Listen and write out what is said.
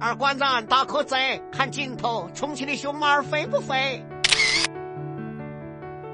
二馆长大可走，看镜头，重庆的熊猫儿飞不飞？